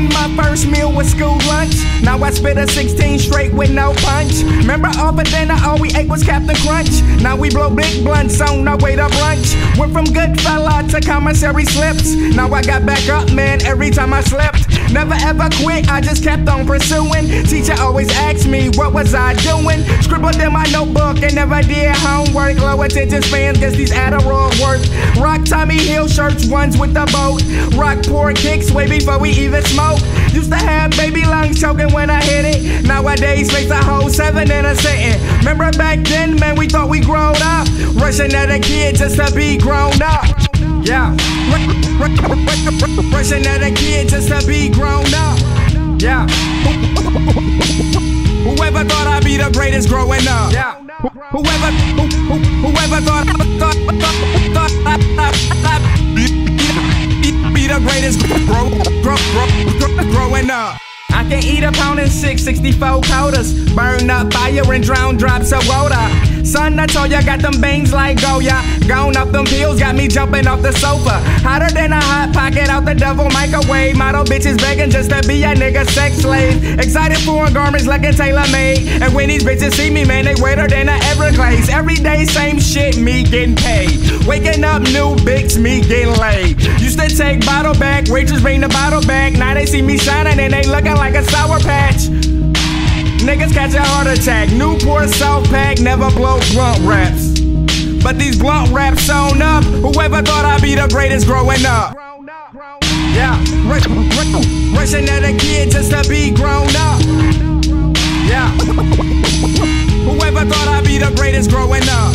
My first meal was school lunch. Now I spit a 16 straight with no punch. Remember off of dinner, all we ate was Captain Crunch. Now we blow big blunts on our way to brunch. Went from good fella to commissary slips. Now I got back up, man, every time I slept. Never ever quit, I just kept on pursuing. Teacher always asked me, what was I doing? Scribbled in my notebook and never did homework. Low attention spans, guess these Adderall work. Rock Tommy Hill shirts, ones with the boat. Rock poor kicks way before we even smoke. Used to have baby lungs choking when I hit it. Nowadays, makes a whole seven in a sitting. Remember back then, man, we thought we grown up. Rushing at a kid just to be grown up. Yeah. Rushing at a kid just to be grown up. Yeah. Whoever thought I'd be the greatest growing up. Yeah. Whoever, who, who, whoever thought, thought, thought, thought I'd be, be the greatest grow, grow, grow, growing up. I can eat a pound and six, 64 quotas. Burn up fire and drown drops of water. Son, I told ya, got them bangs like oh, Goya. Gone up them pills, got me jumping off the sofa. Hotter than a hot pocket out the devil microwave. Model bitches begging just to be a nigga sex slave. Excited for garments like a tailor made. And when these bitches see me, man, they wetter than a Everglades. Every day, same shit, me getting paid. Waking up, new bitch, me getting laid. Used to take bottle back, waitress bring the bottle back. Now they see me shining and they looking like a sour patch. Niggas catch a heart attack. Newport South Pack never blow blunt wraps. But these blunt wraps sewn up. Whoever thought I'd be the greatest growing up. Yeah, r- r- rushing at a kid just to be grown up. Yeah. Whoever thought I'd be the greatest growing up.